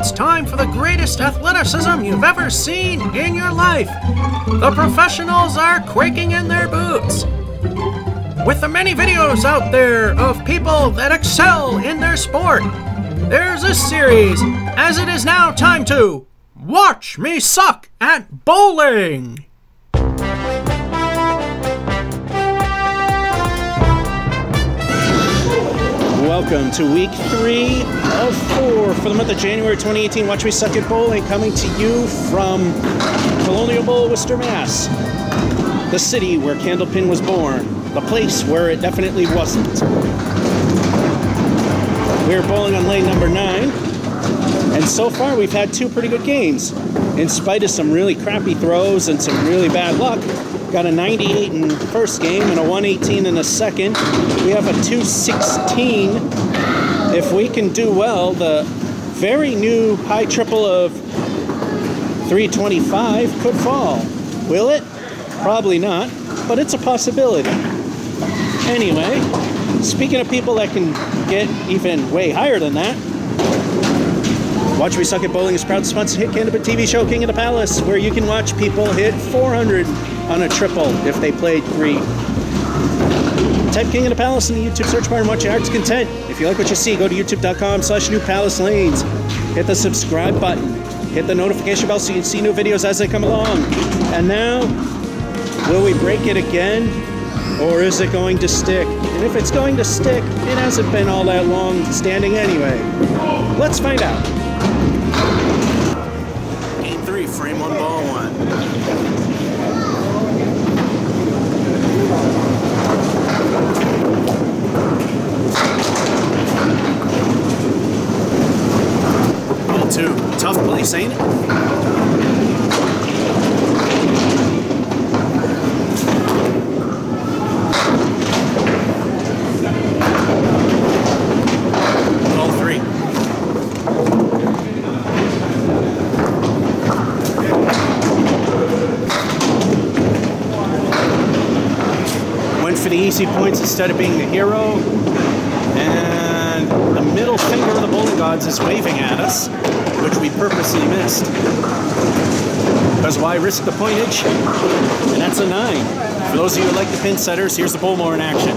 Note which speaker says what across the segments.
Speaker 1: it's time for the greatest athleticism you've ever seen in your life. The professionals are quaking in their boots. With the many videos out there of people that excel in their sport, there's a series, as it is now time to watch me suck at bowling. Welcome to week three of four for the month of January 2018. Watch Me Suck at Bowling coming to you from Colonial Bowl, Worcester, Mass. The city where Candlepin was born, the place where it definitely wasn't. We're bowling on lane number nine, and so far we've had two pretty good games. In spite of some really crappy throws and some really bad luck, Got a 98 in the first game and a 118 in the second. We have a 216. If we can do well, the very new high triple of 325 could fall. Will it? Probably not, but it's a possibility. Anyway, speaking of people that can get even way higher than that, Watch Me Suck at Bowling is proud to sponsor hit Candlepin TV show King of the Palace, where you can watch people hit 400 on a triple if they played three. Type King of the Palace in the YouTube search bar and watch your content. If you like what you see, go to youtube.com slash new palace lanes. Hit the subscribe button. Hit the notification bell so you can see new videos as they come along. And now, will we break it again? Or is it going to stick? And if it's going to stick, it hasn't been all that long standing anyway. Let's find out. Game three, frame one, ball one. Ball two, place, ain't it? Three. Went for the easy points instead of being the hero. And the middle finger of the bowling gods is waving at us, which we purposely missed. Because why risk the pointage? And that's a nine. For those of you who like the pin setters, here's the Bowl-Mor in action.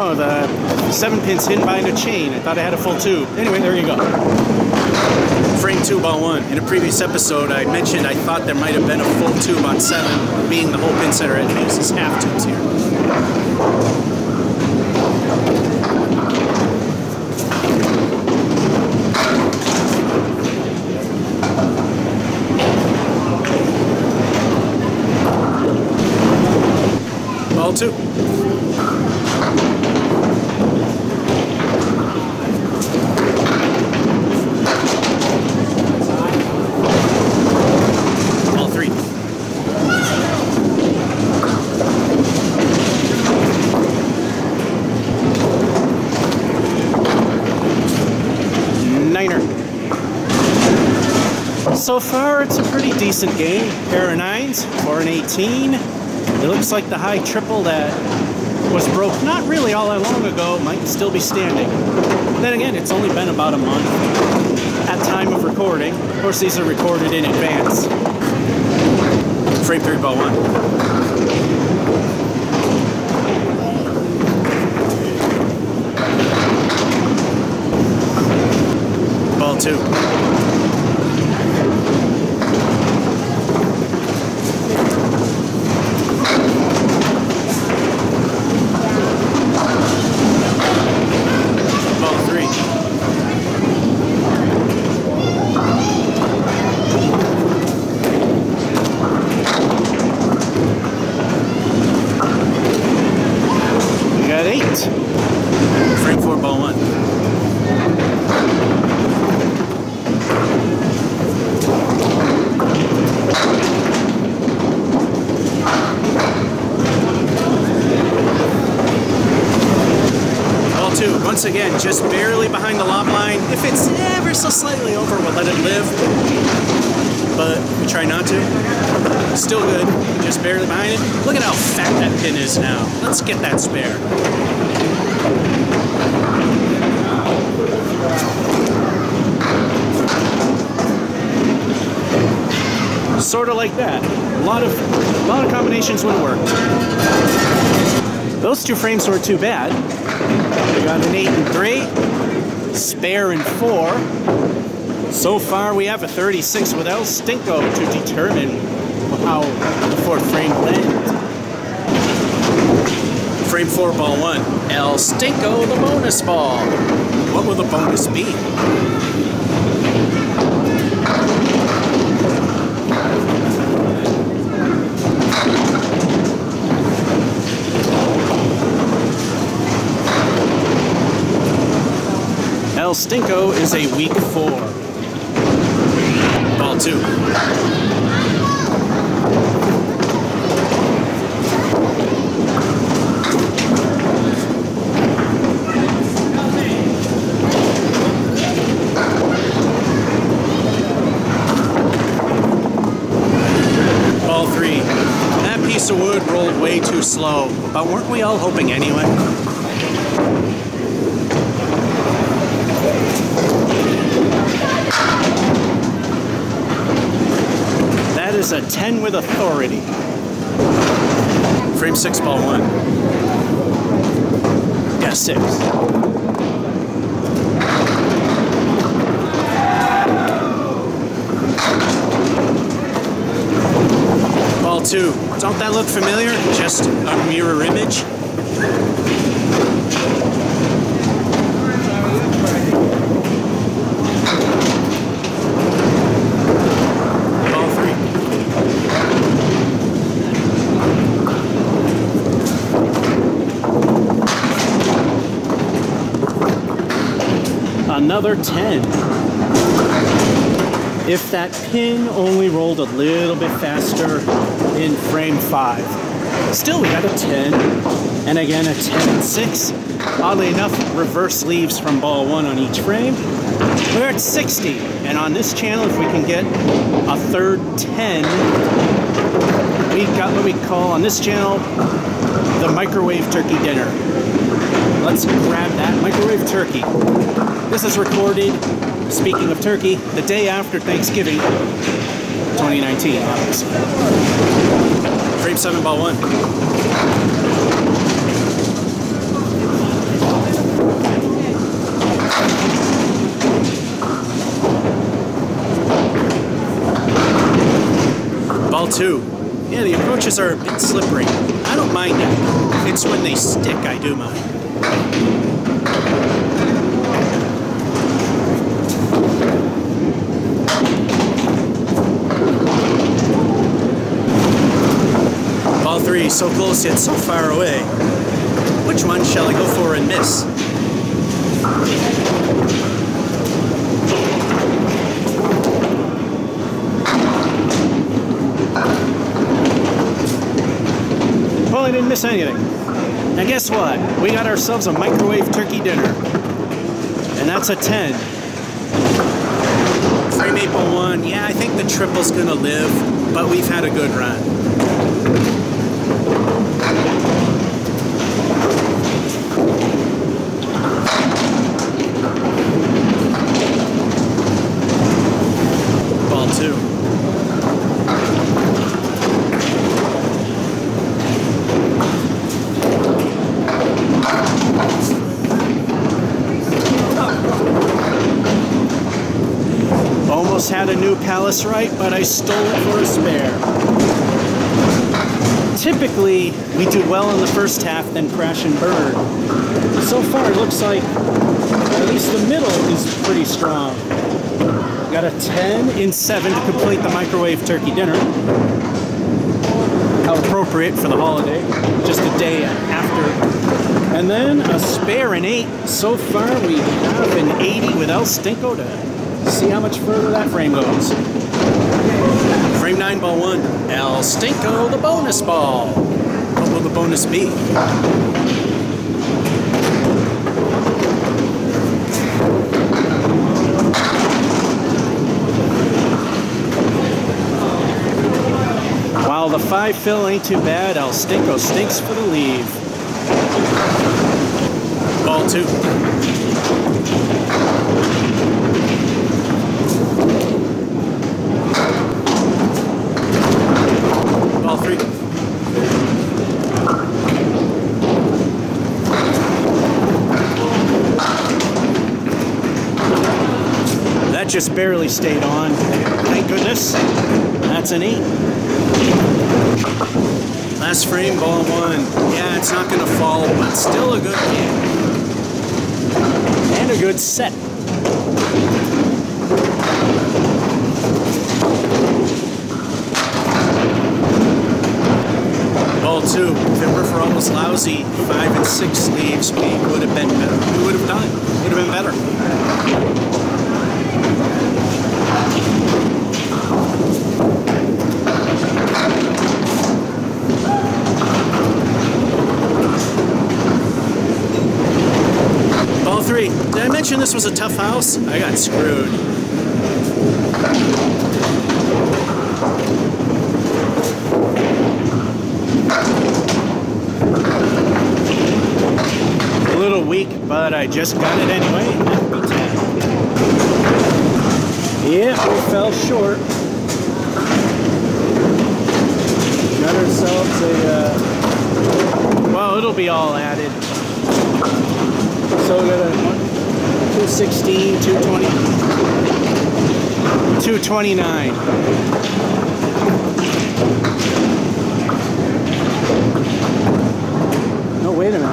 Speaker 1: Oh, the seven pin's hidden behind a chain. I thought I had a full tube. Anyway, there you go. Frame two, ball one. In a previous episode, I mentioned I thought there might have been a full tube on seven, being the whole pin center edge uses half tubes here. Ball two. Ball three. Niner. So far, it's a pretty decent game. Pair of nines, four and 18. It looks like the high triple that was broke not really all that long ago might still be standing. Then again, it's only been about a month at time of recording. Of course, these are recorded in advance. Frame three, ball one. Ball two. Ball three. We got eight. Frame four, ball one. Ball two, once again, just barely behind the lob line. If it's ever so slightly over, we'll let it live. But we try not to. Still good. Just barely behind it. Look at how fat that pin is now. Let's get that spare. Sort of like that. A lot of a lot of combinations would work. Those two frames weren't too bad. We got an 8 and 3, spare and 4. So far we have a 36 with El Stinko to determine how the fourth frame lands. Frame 4, ball 1. El Stinko, the bonus ball. What will the bonus be? Stinko is a weak four. Ball two. Ball three. That piece of wood rolled way too slow, but weren't we all hoping anyway? Is a 10 with authority. Frame 6, ball 1. Yeah, 6. Ball 2. Don't that look familiar? Just a mirror image? Ball 3. Another 10. If that pin only rolled a little bit faster in frame 5. Still, we got a 10, and again a 10 and 6. Oddly enough, reverse leaves from ball 1 on each frame. We're at 60, and on this channel, if we can get a third 10, we got what we call on this channel the microwave turkey dinner. Let's grab that microwave turkey. This is recorded, speaking of turkey, the day after Thanksgiving 2019, obviously. Frame 7 ball 1. Ball 2. Yeah, the approaches are a bit slippery. I don't mind that. It's when they stick I do mind. Ball three, so close yet so far away. Which one shall I go for and miss? Well, I didn't miss anything. Now guess what? We got ourselves a microwave turkey dinner. And that's a 10. Frame 8 ball 1. Yeah, I think the triple's gonna live, but we've had a good run. Ball 2. Almost had a new palace right, but I stole it for a spare. Typically, we do well in the first half, then crash and burn. So far, it looks like at least the middle is pretty strong. Got a 10 in 7 to complete the microwave turkey dinner. How appropriate for the holiday, just a day after. And then a spare in 8. So far, we have an 80 with El Stinko to See how much further that frame goes. Frame 9, ball 1. El Stinko, the bonus ball. What will the bonus be? While the five fill ain't too bad, El Stinko stinks for the lead. Ball two. Just barely stayed on. Thank goodness. That's an eight. Last frame, ball one. Yeah, it's not going to fall, but still a good game. And a good set. Ball two. If it were for almost lousy five and six leaves, we would have been better. We would have done it. Would have been better. Ball three. Did I mention this was a tough house? I got screwed. A little weak, but I just got it anyway. Yeah, we fell short. Got ourselves a. Uh, well, it'll be all added. So we got a 216, 220, 229. No, wait a minute.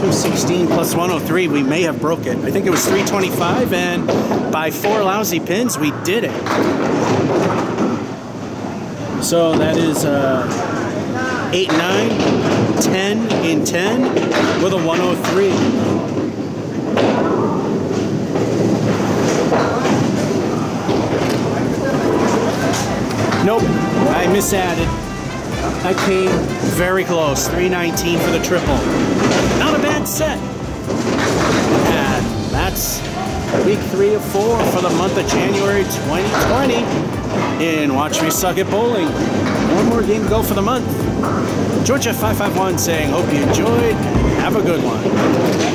Speaker 1: 216 plus 103, we may have broke it. I think it was 325, and by four lousy pins, we did it. So that is uh, 8, 9, 10 in 10 with a 103. Nope, I misadded. I came very close. 319 for the triple. Not a bad set. And that's week three of four for the month of January 2020 in Watch Me Suck at Bowling. One more game to go for the month. George F551 saying, Hope you enjoyed. Have a good one.